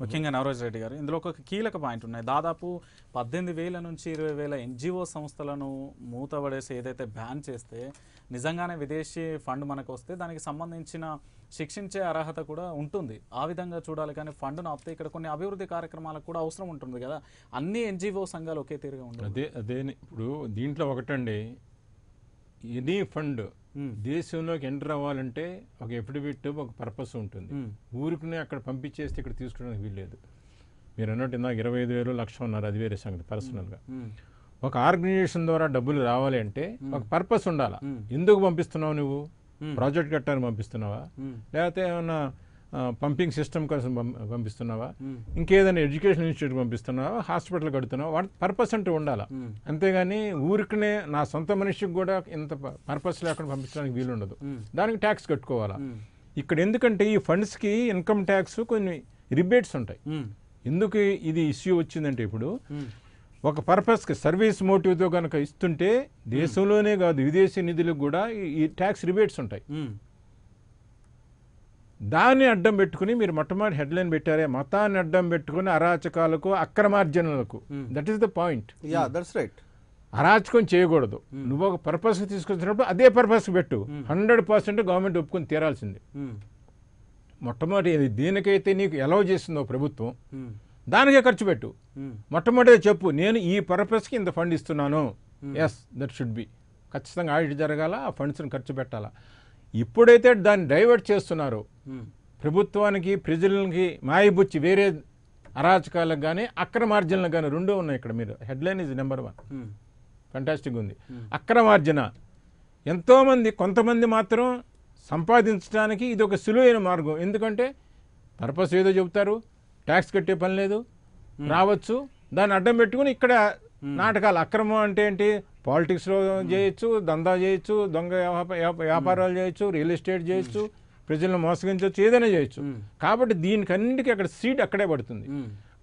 ముఖ్యంగా నవరోజ్ రెడ్డి గారు. ఇందులో ఒక కీలక పాయింట్ ఉన్నాయి. దాదాపు పద్దెనిమిది వేల నుంచి ఇరవై వేల ఎన్జిఓ సంస్థలను మూతపడేసి ఏదైతే బ్యాన్ చేస్తే నిజంగానే విదేశీ ఫండ్ మనకు వస్తే దానికి సంబంధించిన శిక్షించే అర్హత కూడా ఉంటుంది. ఆ విధంగా చూడాలి కానీ ఫండ్ను ఆపితే ఇక్కడ కొన్ని అభివృద్ధి కార్యక్రమాలకు కూడా అవసరం ఉంటుంది కదా. అన్ని ఎన్జిఓ సంఘాలు ఒకే తీరుగా ఉండవు అదే అదే ఇప్పుడు దీంట్లో ఒకటండి. ఎనీ ఫండ్ దేశంలోకి ఎంటర్ అవ్వాలంటే ఒక ఎఫిడవిట్ ఒక పర్పస్ ఉంటుంది మ్మ్. ఊరికనే అక్కడ పంపించేస్తే ఇక్కడ తీసుకోవడానికి వీల్లేదు మీరు అన్నట్టు ఇందాక ఇరవై ఐదు వేలు లక్ష ఉన్నారు అది వేరే సంగతి పర్సనల్గా మ్మ్. ఒక ఆర్గనైజేషన్ ద్వారా డబ్బులు రావాలి అంటే ఒక పర్పస్ ఉండాలా. ఎందుకు పంపిస్తున్నావు నువ్వు. ప్రాజెక్ట్ కట్టడానికి పంపిస్తున్నావా. లేకపోతే ఏమన్నా పంపింగ్ సిస్టమ్ కోసం పంపిస్తున్నావా. ఇంకేదైనా ఎడ్యుకేషన్ ఇన్స్టిట్యూట్ పంపిస్తున్నావా హాస్పిటల్ కడుతున్నావా వాటి పర్పస్ అంటూ ఉండాలా. అంతేగాని ఊరికనే నా సొంత మనిషికి కూడా ఇంత పర్పస్ లేకుండా పంపించడానికి వీలుండదు. దానికి ట్యాక్స్ కట్టుకోవాలా. ఇక్కడ ఎందుకంటే ఈ ఫండ్స్కి ఇన్కమ్ ట్యాక్స్ కొన్ని రిబేట్స్ ఉంటాయి. ఎందుకు ఇది ఇష్యూ వచ్చిందంటే ఇప్పుడు. ఒక పర్పస్కి సర్వీస్ మోటివ్తో కనుక ఇస్తుంటే దేశంలోనే కాదు విదేశీ నిధులకు కూడా ఈ- ట్యాక్స్ రిబేట్స్ ఉంటాయి. దాన్ని అడ్డం పెట్టుకుని మీరు మొట్టమొదటి హెడ్లైన్ పెట్టారే మతాన్ని అడ్డం పెట్టుకుని అరాచకాలకు అక్రమార్జనలకు. That is the point yeah that's right అరాచకం చేయకూడదు. నువ్వు ఒక పర్పస్కి తీసుకొచ్చినప్పుడు అదే పర్పస్కి పెట్టు. హండ్రెడ్ పర్సెంట్ గవర్నమెంట్ ఒప్పుకొని తీరాల్సింది. మొట్టమొదటి దేనికైతే నీకు ఎలవ్ చేసిందో ప్రభుత్వం. దానికే ఖర్చు పెట్టు. మొట్టమొదటి చెప్పు నేను ఈ పర్పస్కి ఇంత ఫండ్ ఇస్తున్నాను. ఎస్ దట్ షుడ్ బి ఖచ్చితంగా ఆడిట్ జరగాల ఆ ఫండ్స్ని ఖర్చు పెట్టాలా. ఇప్పుడైతే దాన్ని డైవర్ట్ చేస్తున్నారో. ప్రభుత్వానికి ప్రజలకి మాయబుచ్చి వేరే అరాచకాలకు కానీ అక్రమార్జనలకు కానీ రెండూ ఉన్నాయి ఇక్కడ మీరు. Headline is number one. Fantastic ఉంది. అక్రమార్జన ఎంతోమంది కొంతమంది మాత్రం సంపాదించడానికి ఇది ఒక సులువైన మార్గం. ఎందుకంటే పర్పస్ ఏదో చెబుతారు ట్యాక్స్ కట్టే పని లేదు రావచ్చు దాన్ని అడ్డం పెట్టుకుని ఇక్కడ నాటకాలు. అక్రమం అంటే ఏంటి? పాలిటిక్స్లో చేయొచ్చు దందా చేయొచ్చు దొంగ వ్యాప- వ్యాప- వ్యాపారాలు చేయొచ్చు రియల్ ఎస్టేట్ చేయొచ్చు ప్రజలను మోసగించవచ్చు ఏదైనా చేయొచ్చు. కాబట్టి దీనికి అన్నిటికీ అక్కడ సీట్ అక్కడే పడుతుంది.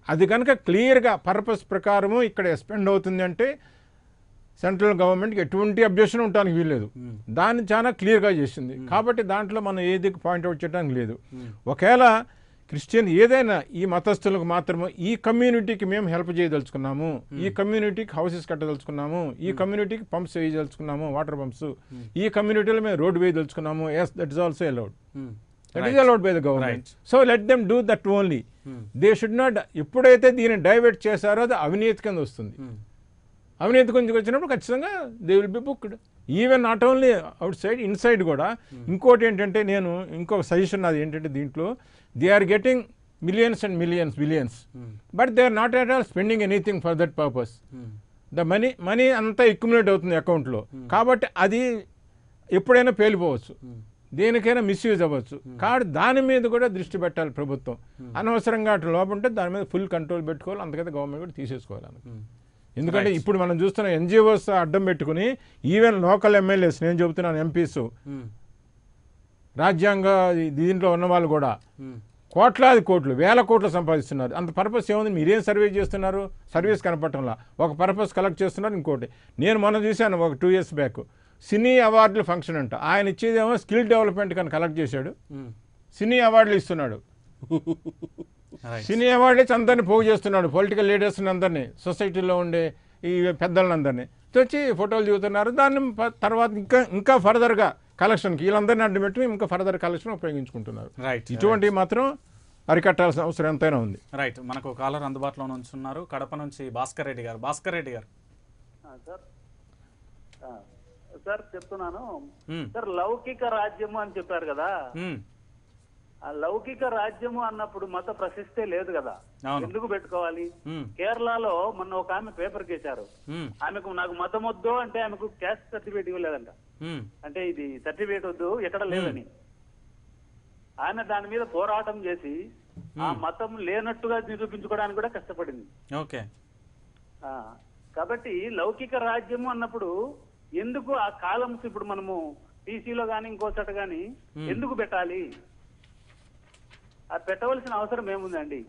అది కనుక క్లియర్గా పర్పస్ ప్రకారము ఇక్కడ ఎక్స్పెండ్ అవుతుంది అంటే సెంట్రల్ గవర్నమెంట్కి ఎటువంటి అబ్జెక్షన్ ఉండడానికి వీల్లేదు. దాన్ని చాలా క్లియర్గా చేసింది. కాబట్టి దాంట్లో మనం ఏది పాయింట్అవుట్ చేయడానికి లేదు. ఒకవేళ క్రిస్టియన్ ఏదైనా ఈ మతస్థులకు మాత్రమే ఈ కమ్యూనిటీకి మేము హెల్ప్ చేయదలుచుకున్నాము. ఈ కమ్యూనిటీకి హౌసెస్ కట్టదలుచుకున్నాము. ఈ కమ్యూనిటీకి పంప్స్ వేయదలుచుకున్నాము వాటర్ పంప్స్. ఈ కమ్యూనిటీలో మేము road వేయదలుచుకున్నాము. Yes that is also allowed. That is allowed by the government so let them do that only they should not ఎప్పుడైతే దీన్ని డైవర్ట్ చేశారో అది అవినీతి కింద వస్తుంది. అవినీతి గురించి వచ్చినప్పుడు ఖచ్చితంగా they will be booked even not only outside inside కూడా ఇంకోటి ఏంటంటే నేను ఇంకొక సజెషన్ నాది ఏంటంటే దీంట్లో they are getting millions and millions billions but they are not at all spending anything for that purpose. The money money అంతా accumulate అవుతుంది అకౌంట్లో కాబట్టి అది ఎప్పుడైనా పేలిపోవచ్చు. దేనికైనా మిస్యూజ్ అవ్వచ్చు. కాబట్టి దాని మీద కూడా దృష్టి పెట్టాలి ప్రభుత్వం. అనవసరంగా అటు లోపల ఉంటే దాని మీద ఫుల్ కంట్రోల్ పెట్టుకోవాలి. అందుకైతే గవర్నమెంట్ కూడా తీసేసుకోవాలి. ఎందుకంటే ఇప్పుడు మనం చూస్తున్న ఎన్జిఓస్ అడ్డం పెట్టుకుని ఈవెన్ లోకల్ ఎమ్మెల్యేస్ నేను చెబుతున్నాను ఎంపీస్ మ్మ్. రాజ్యాంగ దీంట్లో ఉన్న వాళ్ళు కూడా మ్మ్. కోట్లాది కోట్లు వేల కోట్లు సంపాదిస్తున్నారు. అంత పర్పస్ ఏముంది? మీరేం సర్వే చేస్తున్నారు? సర్వీస్ కనపడటంలా. ఒక పర్పస్ కలెక్ట్ చేస్తున్నారు ఇంకోటి. నేను మొన్న చూశాను ఒక టూ ఇయర్స్ బ్యాక్. సినీ అవార్డుల ఫంక్షన్ అంట. ఆయన ఇచ్చేదేమో స్కిల్ డెవలప్మెంట్ కానీ కలెక్ట్ చేశాడు. మ్మ్. సినీ అవార్డులు ఇస్తున్నాడు. సినీ అవార్డు ఇచ్చి అందరిని పోగు చేస్తున్నాడు. పొలిటికల్ లీడర్స్ని అందరినీ సొసైటీలో ఉండే ఈ పెద్దలను అందరినీ తెచ్చి ఫోటోలు దిగుతున్నారు. దాన్ని తర్వాత ఇంకా ఇంకా ఫర్దర్గా కలెక్షన్కి వీళ్ళందరినీ అడ్డు పెట్టి ఇంకా ఫర్దర్ కలెక్షన్ ఉపయోగించుకుంటున్నారు. రైట్ ఇటువంటివి మాత్రం అరికట్టాల్సిన అవసరం ఎంతైనా ఉంది. రైట్ మనకు కాలర్ అందుబాటులో ఉంచున్నారు. కడప నుంచి భాస్కర్ రెడ్డి గారు. భాస్కర్ రెడ్డి గారు. ఆ, సార్. ఆ, సార్ చెప్తున్నాను. మ్మ్. సార్ లౌకిక రాజ్యము అని చెప్పారు కదా. ఆ లౌకిక రాజ్యము అన్నప్పుడు మత ప్రశస్తే లేదు కదా. ఎందుకు పెట్టుకోవాలి. కేరళలో మొన్న ఒక ఆమె పేపర్ కేశారు. ఆమెకు నాకు మతం వద్దు అంటే ఆమెకు క్యాస్ట్ సర్టిఫికేట్ ఇవ్వలేదంట. అంటే ఇది సర్టిఫికేట్ వద్దు ఎక్కడ లేదని. ఆమె దాని మీద పోరాటం చేసి ఆ మతం లేనట్టుగా నిరూపించుకోవడానికి కూడా కష్టపడింది. ఓకే. ఆ, కాబట్టి లౌకిక రాజ్యము అన్నప్పుడు ఎందుకు ఆ కాలమ్స్ ఇప్పుడు మనము టీసీలో గానీ ఇంకో చోట గానీ ఎందుకు పెట్టాలి? పెట్టవలసిన అవసరం ఏముందండి.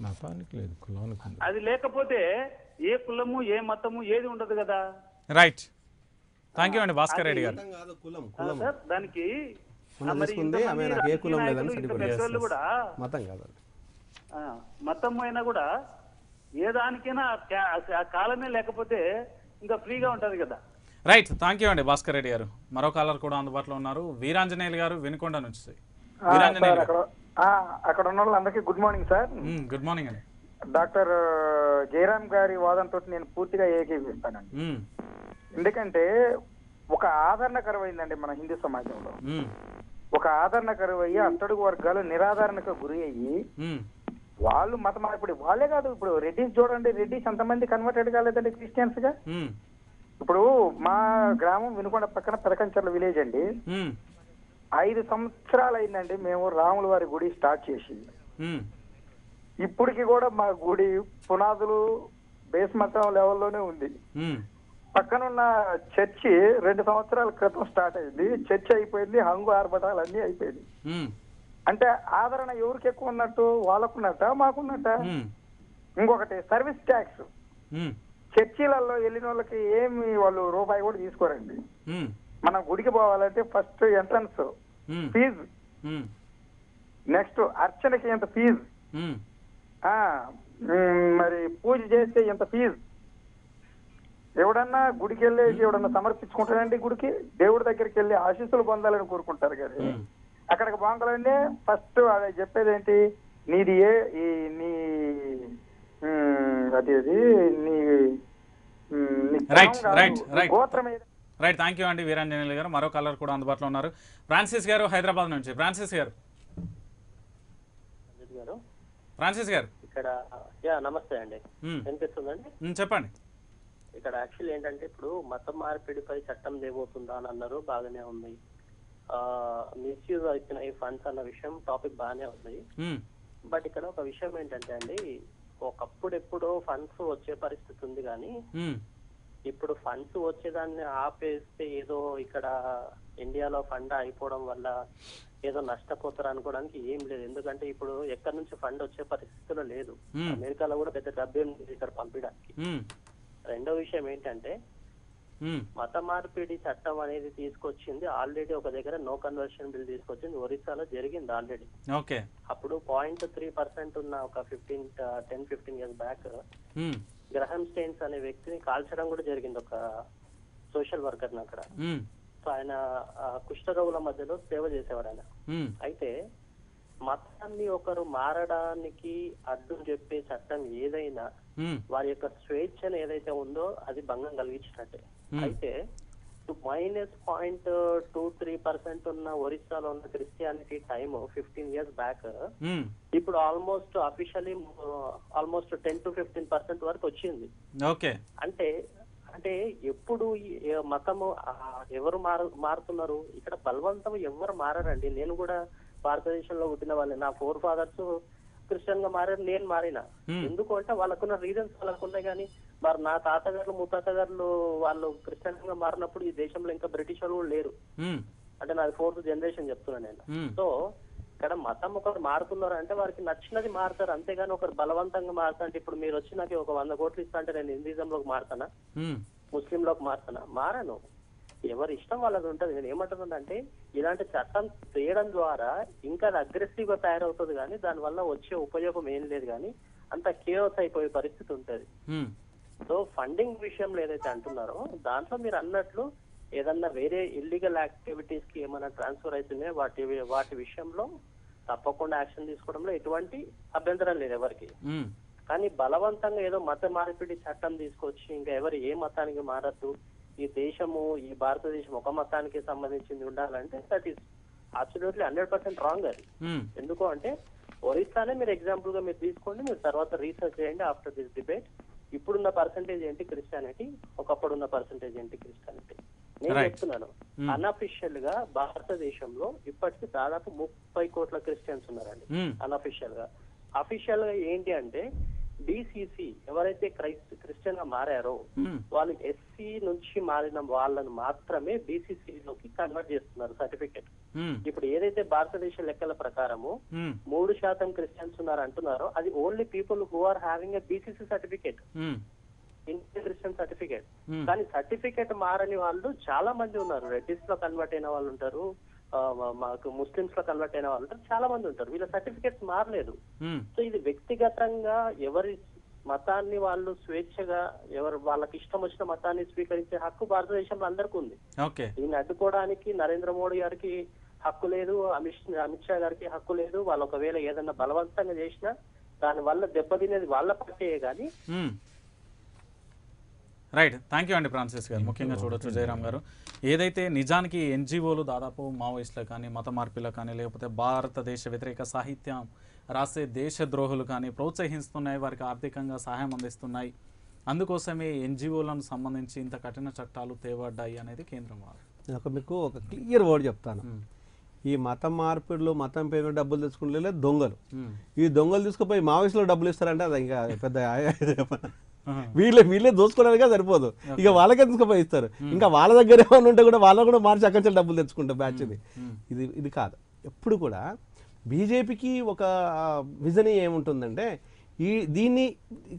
మతానికి లేదు కులానికి అది లేకపోతే ఏ కులము ఏ మతము ఏది ఉండదు కదా? రైట్ థ్యాంక్ యూ అండి భాస్కర్ రెడ్డి గారు. మతం కాదు కులం ఆ, కులం సార్ దానికి మతం కాదు ఆ, మతం అయినా కూడా ఏ దానికైనా కాలమే లేకపోతే ఇంకా ఫ్రీగా ఉంటది కదా. రైట్ థ్యాంక్ యూ అండి భాస్కర్ రెడ్డి గారు. మరో కాలర్ కూడా అందుబాటులో ఉన్నారు. వీరాంజనేయులు గారు వినుకొండ నుంచి. వీరాంజనేయులు అక్కడ ఉన్న వాళ్ళందరికీ good morning sir good morning అండి డాక్టర్ జయరామ్ గారి వాదంతో నేను పూర్తిగా ఏకీపిస్తానండి. ఎందుకంటే ఒక ఆదరణ కరువైందండి మన హిందూ సమాజంలో. ఒక ఆదరణ కరువయ్యి అట్టడుగు వర్గాలు నిరాదరణకు గురి అయ్యి. వాళ్ళు మత మార్పిడి వాళ్ళే కాదు ఇప్పుడు రెడ్డిస్ చూడండి రెడ్డిస్ ఎంతమంది కన్వర్టెడ్ కాలేదండి క్రిస్టియన్స్గా. ఇప్పుడు మా గ్రామం వినుకొండ పక్కన పెరకంచర్ల విలేజ్ అండి. ఐదు సంవత్సరాలు అయిందండి మేము రాముల వారి గుడి స్టార్ట్ చేసి. ఇప్పటికి కూడా మా గుడి పునాదులు బేస్ మతం లెవెల్లోనే ఉంది. పక్కనున్న చర్చి రెండు సంవత్సరాల క్రితం స్టార్ట్ అయింది చర్చి అయిపోయింది హంగు ఆర్భటాలు అన్ని అయిపోయింది. అంటే ఆదరణ ఎవరికి ఎక్కువ ఉన్నట్టు వాళ్ళకున్నట్ట మాకున్నట్ట. ఇంకొకటి సర్వీస్ ట్యాక్స్. చర్చిలలో వెళ్ళిన వాళ్ళకి ఏమి వాళ్ళు రూపాయి కూడా తీసుకోరండి. మనం గుడికి పోవాలంటే ఫస్ట్ ఎంట్రన్స్. ఫీజు మ్మ్. నెక్స్ట్ అర్చనకి ఎంత ఫీజు మ్, మరి పూజ చేస్తే ఎంత ఫీజు ఎవడన్నా గుడికి వెళ్ళి ఎవడన్నా సమర్పించుకుంటాడండి గుడికి? దేవుడి దగ్గరికి వెళ్ళి ఆశీస్సులు పొందాలని కోరుకుంటారు కదా. అక్కడికి బాగుండాలంటే ఫస్ట్ అది చెప్పేది ఏంటి? నీది ఏ ఈ నీ అది అది నీ. గోత్రం ఏది? రైట్ థ్యాంక్ యూ అండి వీరాంజనేయులు గారు. మరో కాలర్ కూడా అందుబాటులో ఉన్నారు. ఫ్రాన్సిస్ గారు హైదరాబాద్ నుంచి. ఫ్రాన్సిస్ గారు. ఫ్రాన్సిస్ గారు. ఇక్కడ యా నమస్తే అండి. వినిపిస్తుందండి? చెప్పండి. ఇక్కడ యాక్చువల్ ఏంటంటే ఇప్పుడు మత మార్పిడిపై చట్టం దేబోతుందా అని అన్నారు. బాగానే ఉంది. మిస్యూజ్ అవుతున్న ఈ ఫండ్స్ అన్న విషయం టాపిక్ బాగానే ఉంది. బట్ ఇక్కడ ఒక విషయం ఏంటంటే అండి ఒకప్పుడు ఎప్పుడో ఫండ్స్ వచ్చే పరిస్థితి ఉంది కానీ. ఇప్పుడు ఫండ్స్ వచ్చేదాన్ని ఆపేస్తే ఏదో ఇక్కడ ఇండియాలో ఫండ్ అయిపోవడం వల్ల ఏదో నష్టపోతారు అనుకోవడానికి ఏం లేదు ఎందుకంటే ఇప్పుడు ఎక్కడి నుంచి ఫండ్ వచ్చే పరిస్థితిలో లేదు. అమెరికాలో కూడా పెద్ద డబ్బేం లేదు ఇక్కడ పంపించడానికి. రెండో విషయం ఏంటంటే. మత మార్పిడి చట్టం అనేది తీసుకొచ్చింది ఆల్రెడీ ఒక దగ్గర నో కన్వర్షన్ బిల్ తీసుకొచ్చింది ఒరిస్సాలో జరిగింది ఆల్రెడీ ఓకే అప్పుడు పాయింట్ త్రీ పర్సెంట్ ఉన్న ఒక fifteen ten fifteen years back. Graham Staines అనే వ్యక్తిని కాల్చడం కూడా జరిగింది ఒక సోషల్ వర్కర్ అక్కడ. సో ఆయన కుష్ఠరోగుల మధ్యలో సేవ చేసేవాడు ఆయన. అయితే మతాన్ని ఒకరు మారడానికి అడ్డు చెప్పే చట్టం ఏదైనా. వారి యొక్క స్వేచ్ఛను ఏదైతే ఉందో అది భంగం కలిగించినట్టే. అయితే minus point two three percent ఉన్న ఒరిస్సాలో ఉన్న Christianity time fifteen years back. ఇప్పుడు almost officially almost ten to fifteen percent వరకు వచ్చింది. ఓకే అంటే అంటే ఎప్పుడు మతము ఎవరు మారు మారుతున్నారు? ఇక్కడ బలవంతం ఎవరు మారారండి? నేను కూడా భారతదేశంలో పుట్టిన వాళ్ళే నా ఫోర్ ఫాదర్స్ క్రిస్టియన్గా మారారు నేను మారిన. Hmm. ఎందుకు అంటే వాళ్ళకున్న రీజన్స్ వాళ్ళకు ఉన్నాయి కానీ మరి నా తాతగారు ముత్తాతగారులు వాళ్ళు క్రిస్టియన్గా మారినప్పుడు ఈ దేశంలో ఇంకా బ్రిటిష్ వాళ్ళు కూడా లేరు. అంటే నాది ఫోర్త్ జనరేషన్ చెప్తున్నాను నేను. సో ఇక్కడ మతం ఒకరు మారుతున్నారు అంటే వారికి నచ్చినది మారుతారు. అంతేగాని ఒకరు బలవంతంగా మారుతా అంటే ఇప్పుడు మీరు వచ్చి నాకు ఒక వంద కోట్లు ఇస్తా అంటే నేను హిందూజంలోకి మారుతానా? మ్మ్. ముస్లింలోకి మారుతానా? మారను. ఎవరి ఇష్టం వాళ్ళది ఉంటది. నేను ఏమంటున్నానంటే ఇలాంటి చట్టం చేయడం ద్వారా ఇంకా అది అగ్రెసివ్గా తయారవుతుంది కానీ దానివల్ల వచ్చే ఉపయోగం ఏం లేదు కానీ అంత కేవస్ అయిపోయే పరిస్థితి ఉంటది. సో ఫండింగ్ విషయంలో ఏదైతే అంటున్నారో దాంట్లో మీరు అన్నట్లు ఏదన్నా వేరే ఇల్లీగల్ యాక్టివిటీస్కి ఏమైనా ట్రాన్స్ఫర్ అవుతున్నాయో వాటి వాటి విషయంలో తప్పకుండా యాక్షన్ తీసుకోవడంలో ఎటువంటి అభ్యంతరం లేదు ఎవరికి. కానీ బలవంతంగా ఏదో మత మార్పిడి చట్టం తీసుకొచ్చి ఇంకా ఎవరు ఏ మతానికి మారద్దు ఈ దేశము ఈ భారతదేశం ఒక మతానికి సంబంధించింది ఉండాలంటే that is absolutely hundred percent wrong అది. ఎందుకు అంటే ఒరిస్సానే మీరు ఎగ్జాంపుల్గా మీరు తీసుకోండి మీరు తర్వాత రీసెర్చ్ చేయండి ఆఫ్టర్ దిస్ డిబేట్ ఇప్పుడున్న పర్సంటేజ్ ఏంటి క్రిస్టియానిటీ ఒకప్పుడున్న పర్సంటేజ్ ఏంటి క్రిస్టియానిటీ నేను. చెప్తున్నాను Hmm. అన్అఫిషియల్గా భారతదేశంలో ఇప్పటికి దాదాపు ముప్పై కోట్ల క్రిస్టియన్స్ ఉన్నారండి. అన్అఫిషియల్గా అఫీషియల్గా ఏంటి అంటే డిసిసి ఎవరైతే క్రైస్ట్ క్రిస్టియన్గా మారారో. వాళ్ళు ఎస్సీ నుంచి మారిన వాళ్ళని మాత్రమే బీసీసీ లోకి కన్వర్ట్ చేస్తున్నారు సర్టిఫికెట్. ఇప్పుడు ఏదైతే భారతదేశ లెక్కల ప్రకారము. మూడు శాతం క్రిస్టియన్స్ ఉన్నారు అంటున్నారో అది only people who are having a BCC certificate Christian certificate. కానీ సర్టిఫికేట్ మారని వాళ్ళు చాలా మంది ఉన్నారు రెడ్డిస్లో కన్వర్ట్ అయిన వాళ్ళు ఉంటారు మాకు ముస్లిమ్స్లో కన్వర్ట్ అయిన వాళ్ళు చాలా మంది ఉంటారు. వీళ్ళ సర్టిఫికేట్స్ మారలేదు. సో ఇది వ్యక్తిగతంగా ఎవరి మతాన్ని వాళ్ళు స్వేచ్ఛగా ఎవరు వాళ్ళకి ఇష్టం వచ్చిన మతాన్ని స్వీకరించే హక్కు భారతదేశంలో అందరికీ ఉంది. దీన్ని అడ్డుకోవడానికి నరేంద్ర మోడీ గారికి హక్కు లేదు అమిత్ అమిత్ షా గారికి హక్కు లేదు. వాళ్ళు ఒకవేళ ఏదన్నా బలవంతంగా చేసినా దాని వల్ల దెబ్బతినేది వాళ్ళ పార్టీయే కానీ. రైట్ థ్యాంక్ యూ అండి ఫ్రాన్సిస్ గారు. ముఖ్యంగా చూడొచ్చు జయరామ్ గారు. ఏదైతే నిజానికి ఎన్జిఓలు దాదాపు మావోయిస్టులకు కానీ మత మార్పిలకు కానీ లేకపోతే భారతదేశ వ్యతిరేక సాహిత్యం రాసే దేశద్రోహులు కానీ ప్రోత్సహిస్తున్నాయి వారికి ఆర్థికంగా సహాయం అందిస్తున్నాయి. అందుకోసమే ఎన్జిఓలను సంబంధించి ఇంత కఠిన చట్టాలు తేవడ్డాయి అనేది కేంద్రం వారు. ఒక మీకు ఒక క్లియర్ వర్డ్ చెప్తాను. మ్మ్. ఈ మతం మార్పిడులు మతం పేరు డబ్బులు తెచ్చుకుంటే దొంగలు. మ్మ్. ఈ దొంగలు తీసుకుపోయి మావోయిస్టులో డబ్బులు ఇస్తారంటే అది ఇంకా పెద్ద. వీళ్ళే వీళ్ళే దోసుకోవడానికే సరిపోదు. ఇక వాళ్ళకే తీసుకుపోయి ఇస్తారు ఇంకా వాళ్ళ దగ్గర ఏమైనా ఉంటే కూడా వాళ్ళకు కూడా మార్చి అక్కడి నుంచి డబ్బులు తెచ్చుకుంటారు బ్యాచ్ ఇది ఇది ఇది కాదు. ఎప్పుడు కూడా బీజేపీకి ఒక విజన్ ఏముంటుందంటే ఈ దీన్ని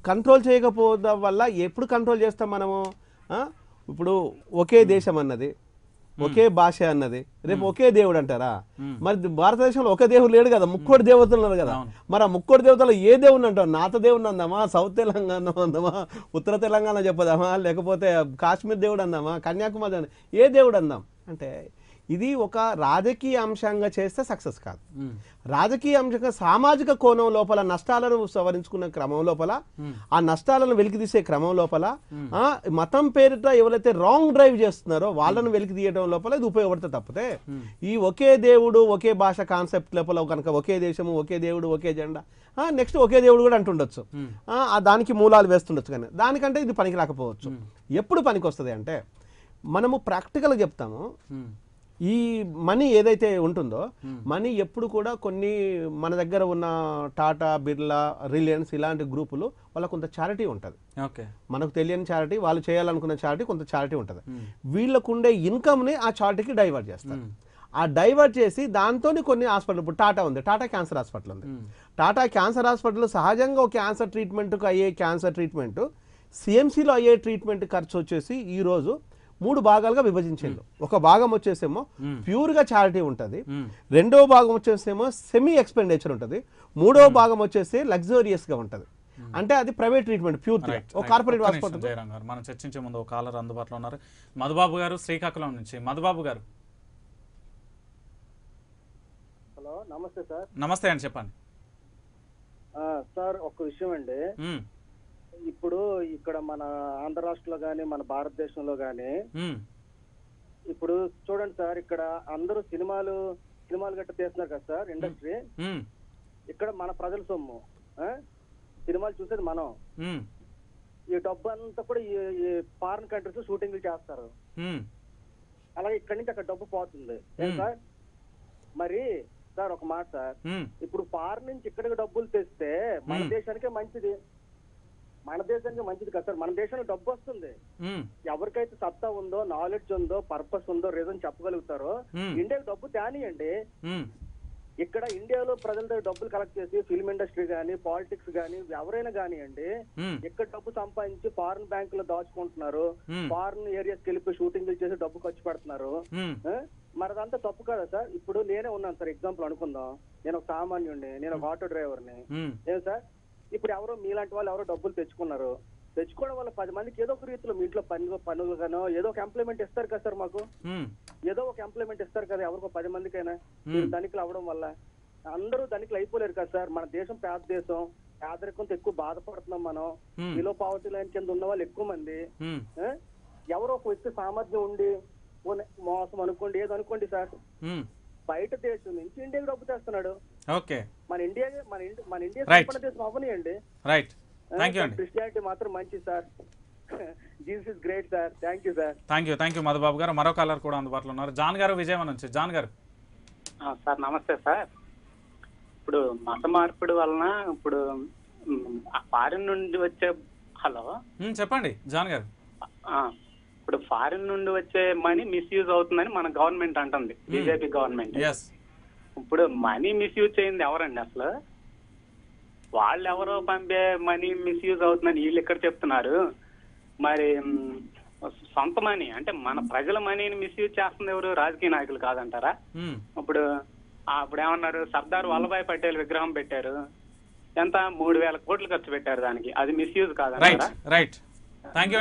కంట్రోల్ చేయకపోవడం వల్ల ఎప్పుడు కంట్రోల్ చేస్తాం మనము? ఇప్పుడు ఒకే దేశం అన్నది. ఒకే భాష అన్నది. రేపు ఒకే దేవుడు అంటారా? మరి భారతదేశంలో ఒకే దేవుడు లేడు కదా ముక్కోటి దేవతలు ఉన్నారు కదా. మరి ఆ ముక్కోటి దేవతలు ఏ దేవుడిని అంటాం నాత దేవుడిని అందామా? సౌత్ తెలంగాణ అందామా? ఉత్తర తెలంగాణ చెప్పదామా? లేకపోతే కాశ్మీర్ దేవుడు అందామా? కన్యాకుమారి దేవుడు ఏ దేవుడు అందాం? అంటే ఇది ఒక రాజకీయ అంశంగా చేస్తే సక్సెస్ కాదు. రాజకీయ అంశంగా సామాజిక కోణం లోపల నష్టాలను సవరించుకున్న క్రమం లోపల ఆ నష్టాలను వెలికి తీసే క్రమం లోపల మతం పేరిట ఎవరైతే రాంగ్ డ్రైవ్ చేస్తున్నారో వాళ్ళను వెలికి తీయడం లోపల ఇది ఉపయోగపడితే తప్పితే ఈ ఒకే దేవుడు ఒకే భాష కాన్సెప్ట్ లోపల కనుక ఒకే దేశము ఒకే దేవుడు ఒకే జెండా నెక్స్ట్ ఒకే దేవుడు కూడా అంటుండొచ్చు. దానికి మూలాలు వేస్తుండొచ్చు కానీ దానికంటే ఇది పనికి రాకపోవచ్చు. ఎప్పుడు పనికి వస్తుంది అంటే మనము ప్రాక్టికల్గా చెప్తాము. ఈ మనీ ఏదైతే ఉంటుందో మనీ ఎప్పుడు కూడా కొన్ని మన దగ్గర ఉన్న టాటా బిర్లా రిలయన్స్ ఇలాంటి గ్రూపులు వాళ్ళ కొంత చారిటీ ఉంటుంది. ఓకే. మనకు తెలియని చారిటీ వాళ్ళు చేయాలనుకున్న చారిటీ కొంత చారిటీ ఉంటుంది. వీళ్ళకు ఉండే ఇన్కమ్ని ఆ చారిటీకి డైవర్ట్ చేస్తారు. ఆ డైవర్ట్ చేసి దాంతో కొన్ని హాస్పిటల్ ఇప్పుడు టాటా ఉంది టాటా క్యాన్సర్ హాస్పిటల్ ఉంది. టాటా క్యాన్సర్ హాస్పిటల్ సహజంగా ఒక క్యాన్సర్ ట్రీట్మెంట్కి అయ్యే క్యాన్సర్ ట్రీట్మెంట్ సిఎంసిలో అయ్యే ట్రీట్మెంట్ ఖర్చు వచ్చేసి ఈ రోజు మూడు భాగాలుగా విభజించారు ఒక భాగం వచ్చేసేమో ప్యూర్గా చారిటీ ఉంటుంది. రెండో భాగం వచ్చేసేమో సెమీ ఎక్స్పెండిచర్ ఉంటుంది. మూడో భాగం వచ్చేసి లగ్జూరియస్గా ఉంటుంది. అంటే అది private treatment pure corporate hospital గారు. మనం చర్చించే ముందు ఒక కాలర్ అందుబాటులో ఉన్నారు. మధుబాబు గారు శ్రీకాకుళం నుంచి. మధుబాబు గారు. హలో నమస్తే సార్. నమస్తే అండి చెప్పండి. ఆ, సార్ ఒక విషయం అండి. ఇప్పుడు ఇక్కడ మన ఆంధ్ర రాష్ట్రంలో కానీ మన భారతదేశంలో కానీ. ఇప్పుడు చూడండి సార్ ఇక్కడ అందరూ సినిమాలు సినిమాలు గట్ట తీస్తున్నారు కదా సార్ ఇండస్ట్రీ. ఇక్కడ మన ప్రజల సొమ్ము? సినిమాలు చూసేది మనం. ఈ డబ్బు అంతా కూడా ఈ ఫారిన్ కంట్రీస్ షూటింగ్లు చేస్తారు. అలాగే ఇక్కడి నుంచి అక్కడ డబ్బు పోతుంది. సార్ మరి సార్ ఒక మాట సార్. ఇప్పుడు ఫారిన్ నుంచి ఇక్కడికి డబ్బులు తెస్తే మన. దేశానికే మంచిది మన దేశానికి మంచిది కదా సార్ మన దేశంలో డబ్బు వస్తుంది. ఎవరికైతే సత్తా ఉందో నాలెడ్జ్ ఉందో పర్పస్ ఉందో రీజన్ చెప్పగలుగుతారో. ఇండియాకి డబ్బు తేనియండి. ఇక్కడ ఇండియాలో ప్రజల దగ్గర డబ్బులు కలెక్ట్ చేసి ఫిల్మ్ ఇండస్ట్రీ కానీ పాలిటిక్స్ కానీ ఎవరైనా కానివ్వండి. ఇక్కడ డబ్బు సంపాదించి ఫారిన్ బ్యాంకులో దాచుకుంటున్నారు Hmm. ఫారిన్ ఏరియాస్కి వెళ్ళిపోయి షూటింగ్లు చేసి డబ్బు ఖర్చు పెడుతున్నారు? మరి అదంతా తప్పు కదా సార్ ఇప్పుడు నేనే ఉన్నాను సార్ ఎగ్జాంపుల్ అనుకుందాం నేను ఒక సామాన్యుడిని నేను ఒక ఆటో డ్రైవర్ని. ఏం సార్ ఇప్పుడు ఎవరో మీలాంటి వాళ్ళు ఎవరో డబ్బులు తెచ్చుకున్నారు. తెచ్చుకోవడం వల్ల పది మందికి ఏదో ఒక రీతిలో మీ ఇంట్లో పని పనులు గానో ఏదో ఒక ఎంప్లాయ్మెంట్ ఇస్తారు కదా సార్ మాకు. ఏదో ఒక ఎంప్లాయ్మెంట్ ఇస్తారు కదా ఎవరికో పది మందికైనా. మీరు ధనికులు అవ్వడం వల్ల. అందరూ ధనికులు అయిపోలేరు కదా సార్. మన దేశం పేద దేశం. పేదరికంతో ఎక్కువ బాధపడుతున్నాం మనం. బిలో పావర్టీ లైన్ కింద ఉన్న వాళ్ళు ఎక్కువ మంది? ఎవరో ఒక వ్యక్తి సామర్థ్యం ఉండి మోసం అనుకోండి ఏదో అనుకోండి సార్. బయట దేశం నుంచి ఇండియాకి డబ్బు తెస్తున్నాడు ఓకే. మన ఇండియా మన ఇండి- మన ఇండియా. సంపన్న దేశం అవ్వనియండి. రైట్ థ్యాంక్ యూ అండి. క్రిస్టియానిటీ మాత్రం మంచి sir Jesus is great sir thank you sir thank you thank you Madhubabu గారు. మరో కాలర్ కూడా అందుబాటులో ఉన్నారు. జాన్ గారు విజయవాడ నుంచి. జాన్ గారు. ఆ, సార్ నమస్తే సార్. ఇప్పుడు మత మార్పిడి వలన ఇప్పుడు ఫారిన్ నుండి వచ్చే హలో? చెప్పండి జాన్ గారు. ఆ, ఇప్పుడు ఫారిన్ నుండి వచ్చే మనీ మిస్యూజ్ అవుతుందని మన గవర్నమెంట్ అంటుంది. బీజేపీ గవర్నమెంట్ ఎస్ ఇప్పుడు మనీ మిస్యూజ్ చేయింది ఎవరండి అసలు? వాళ్ళు ఎవరో పంపే మనీ మిస్యూజ్ అవుతుందని వీళ్ళు ఇక్కడ చెప్తున్నారు. మరి సొంత మనీ అంటే మన ప్రజల మనీని మిస్యూజ్ చేస్తుంది ఎవరు? రాజకీయ నాయకులు కాదంటారా? మ్మ్. ఇప్పుడు ఆ, ఇప్పుడు ఏమన్నారు? సర్దార్ వల్లభాయ్ పటేల్ విగ్రహం పెట్టారు. ఎంత? మూడు వేల కోట్లు ఖర్చు పెట్టారు దానికి. అది మిస్యూజ్ కాదంటారా? Right thank you